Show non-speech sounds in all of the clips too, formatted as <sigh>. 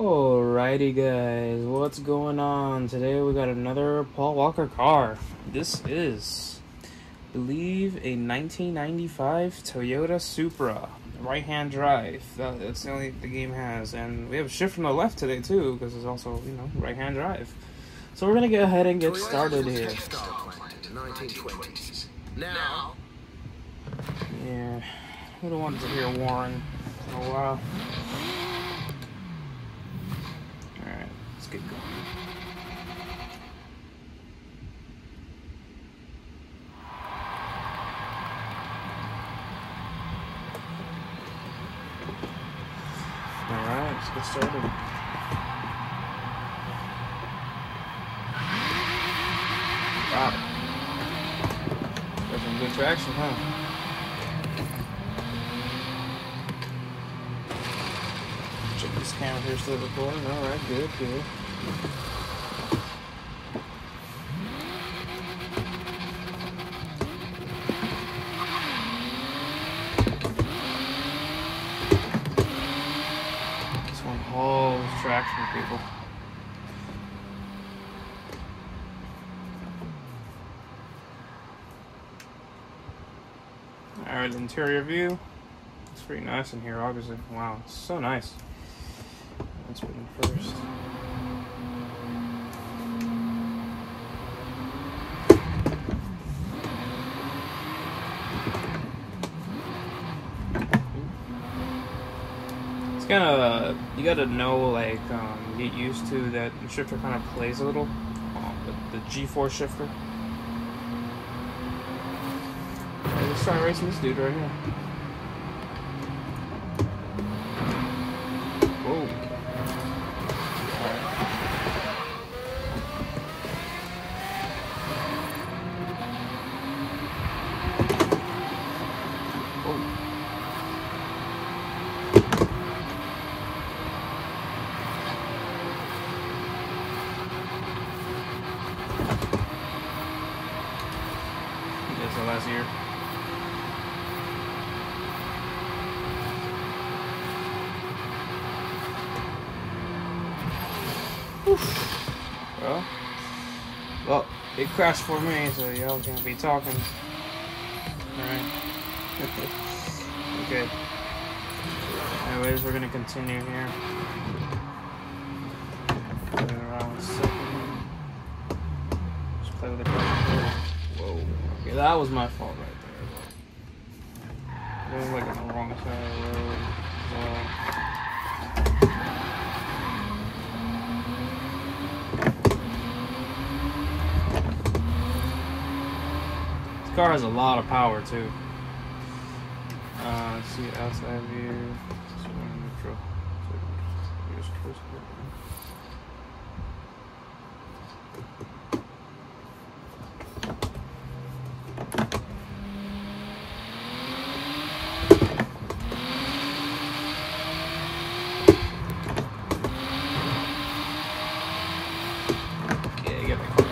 Alrighty, guys, what's going on? Today we got another Paul Walker car. This is, I believe, a 1995 Toyota Supra, right hand drive. That's the only the game has. And we have a shift from the left today, too, because it's also, you know, right hand drive. So we're going to go ahead and get started here. Now, Yeah, we don't want to hear Warren for a while. Get going. Alright, let's get started. Wow. Got some good traction, huh? Check this camera here still recording. Alright, good, good. People. Alright, interior view. It's pretty nice in here, obviously. Wow, it's so nice. Let's put in first. Of you gotta know like um, get used to that the shifter kind of plays a little. Um, the, the G4 shifter. Alright, let's try racing this dude right here. Whoa. Alright. Whoa. That's the last year. Well, well, it crashed for me, so y'all can't be talking. Alright. <laughs> okay. Anyways, we're gonna continue here. Around. Just play with the. Okay, that was my fault right there. Going like on the wrong side of the road. Well, This car has a lot of power too. Uh, let's see outside view. So we're neutral. So just here. Yeah, get my car.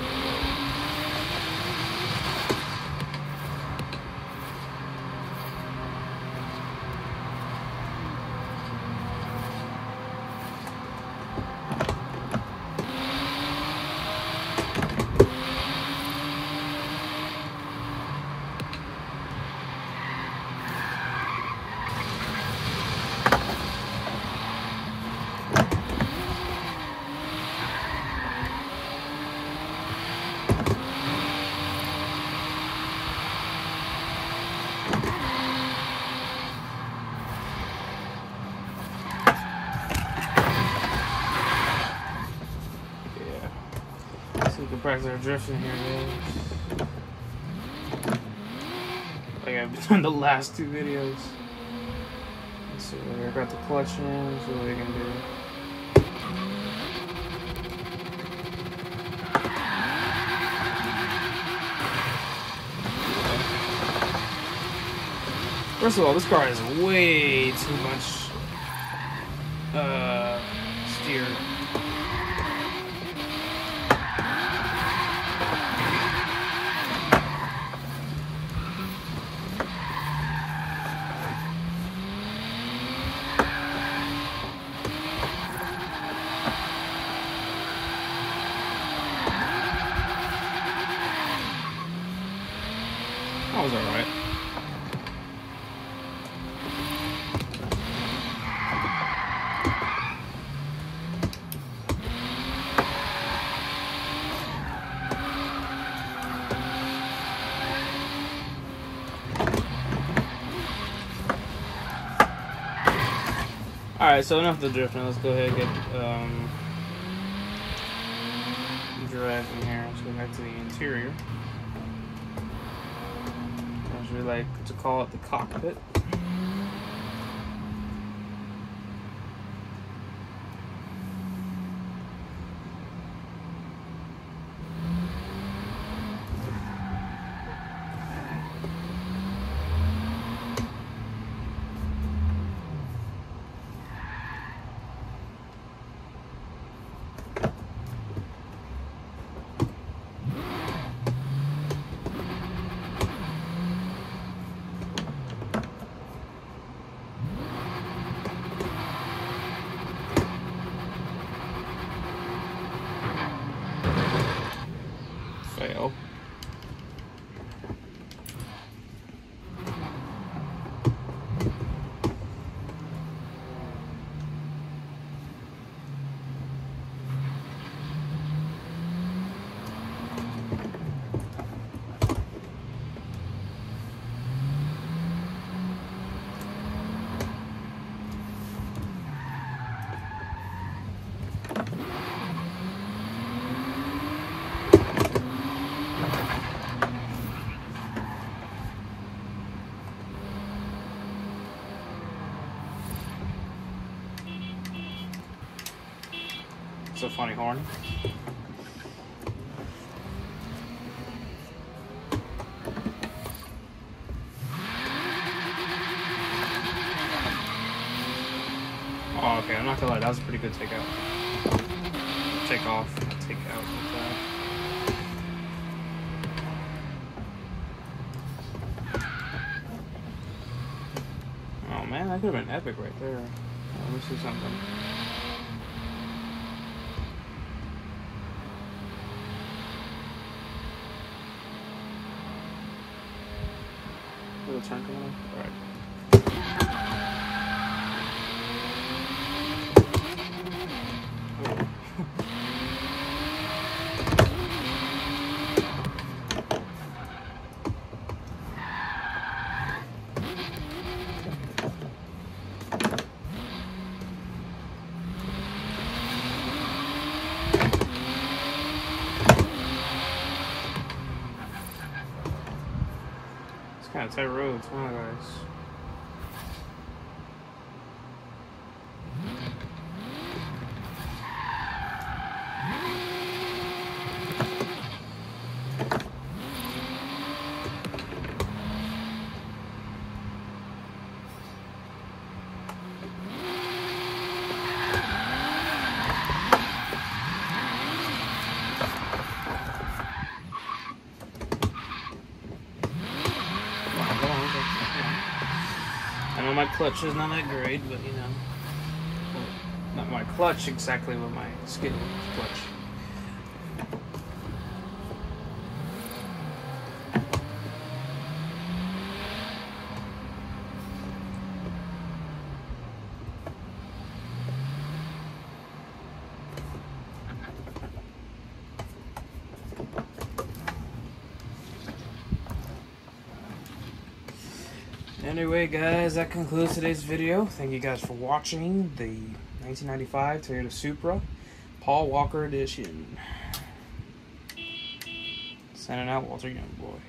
Practice our drifting here, guys. Like I've done the last two videos. Let's see I got the clutch in, see what we can do. First of all, this car has way too much uh, steer. Was alright. Alright, so enough of the now. Let's go ahead and get um, driving here. Let's go back to the interior. Like to call it the cockpit. Fail. It's a funny horn. Oh, okay, I'm not gonna lie, that was a pretty good takeout. Take off, take out. Oh man, that could have been epic right there. Let me see something. Little turn coming up? It's kind of tight roads, huh, guys? Come on, come on, come on. I know my clutch is not that great, but you know. Not my clutch exactly, but my skid clutch. Anyway, guys, that concludes today's video. Thank you guys for watching the 1995 Toyota Supra Paul Walker Edition. Sending out Walter Youngboy.